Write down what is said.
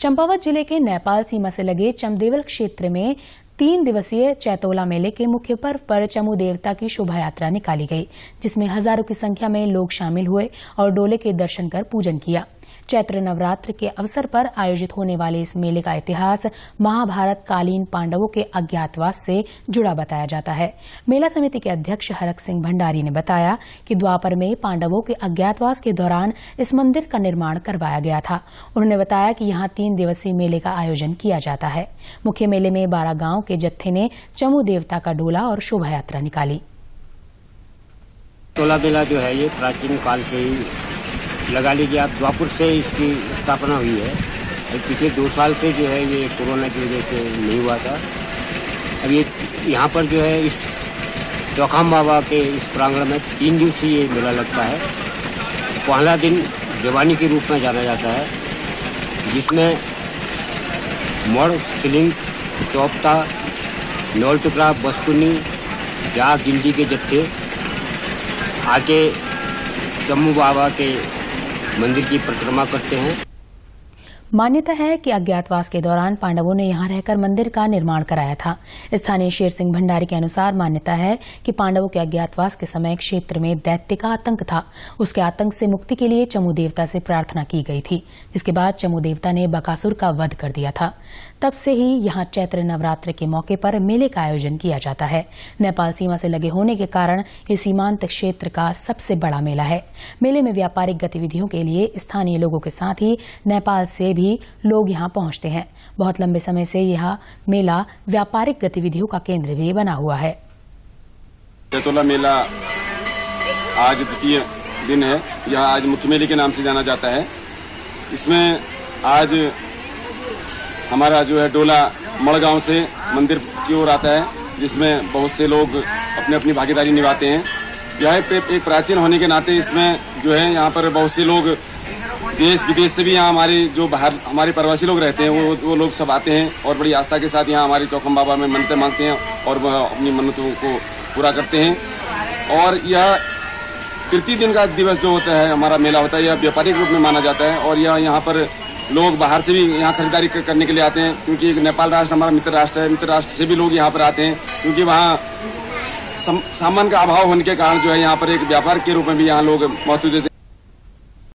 चंपावत ज़िले के नेपाल सीमा से लगे चमदेवल क्षेत्र में तीन दिवसीय चैतोला मेले के मुख्य पर्व पर चमू देवता की शोभा यात्रा निकाली गई, जिसमें हज़ारों की संख्या में लोग शामिल हुए और डोले के दर्शन कर पूजन किया। चैत्र नवरात्र के अवसर पर आयोजित होने वाले इस मेले का इतिहास महाभारत कालीन पांडवों के अज्ञातवास से जुड़ा बताया जाता है। मेला समिति के अध्यक्ष हरक सिंह भंडारी ने बताया कि द्वापर में पांडवों के अज्ञातवास के दौरान इस मंदिर का निर्माण करवाया गया था। उन्होंने बताया कि यहाँ तीन दिवसीय मेले का आयोजन किया जाता है। मुख्य मेले में बारह गाँव के जत्थे ने चमू देवता का डोला और शोभा यात्रा निकाली। टोला बेला जो है ये प्राचीन काल से ही लगा लीजिए, आप द्वापुर से इसकी स्थापना हुई है। पिछले दो साल से जो है ये कोरोना की वजह से नहीं हुआ था। अब ये यहाँ पर जो है इस चौखाम बाबा के इस प्रांगण में तीन दिवसीय ये मेला लगता है। पहला दिन जवानी के रूप में जाना जाता है, जिसमें मड़, सिलिंग चौपता नौल टुकड़ा बसकुनी जा गिल्डी के जत्थे आके चम्मू बाबा के मंदिर की परिक्रमा करते हैं। मान्यता है कि अज्ञातवास के दौरान पांडवों ने यहाँ रहकर मंदिर का निर्माण कराया था। स्थानीय शेर सिंह भंडारी के अनुसार मान्यता है कि पांडवों के अज्ञातवास के समय क्षेत्र में दैत्य का आतंक था। उसके आतंक से मुक्ति के लिए चमू देवता से प्रार्थना की गई थी, जिसके बाद चमू देवता ने बकासुर का वध कर दिया था। तब से ही यहाँ चैत्र नवरात्र के मौके पर मेले का आयोजन किया जाता है। नेपाल सीमा से लगे होने के कारण ये सीमांत क्षेत्र का सबसे बड़ा मेला है। मेले में व्यापारिक गतिविधियों के लिए स्थानीय लोगों के साथ ही नेपाल से भी लोग यहाँ पहुँचते हैं। बहुत लंबे समय से यह मेला व्यापारिक गतिविधियों का केंद्र भी बना हुआ है। चैतोला मेला आज द्वितीय दिन है। यह आज मुख्य मेले के नाम से जाना जाता है। इसमें आज हमारा जो है डोला मड़गांव से मंदिर की ओर आता है, जिसमें बहुत से लोग अपनी अपनी भागीदारी निभाते हैं। यह एक प्राचीन होने के नाते इसमें जो है यहाँ पर बहुत से लोग देश विदेश से भी यहाँ हमारे जो बाहर हमारे प्रवासी लोग रहते हैं, वो वो लोग सब आते हैं और बड़ी आस्था के साथ यहाँ हमारे चौखम बाबा में मन्नतें मांगते हैं और वह अपनी मन्नतों को पूरा करते हैं। और यह तृतीय दिन का दिवस जो होता है, हमारा मेला होता है, यह व्यापारिक रूप में माना जाता है और यह यहाँ पर लोग बाहर से भी यहाँ खरीदारी करने के लिए आते हैं, क्योंकि नेपाल राष्ट्र, हमारा मित्र राष्ट्र है, मित्र राष्ट्र से भी लोग यहाँ पर आते हैं, क्योंकि वहाँ सामान का अभाव होने के कारण जो है यहाँ पर एक व्यापार के रूप में भी यहाँ लोग मौजूद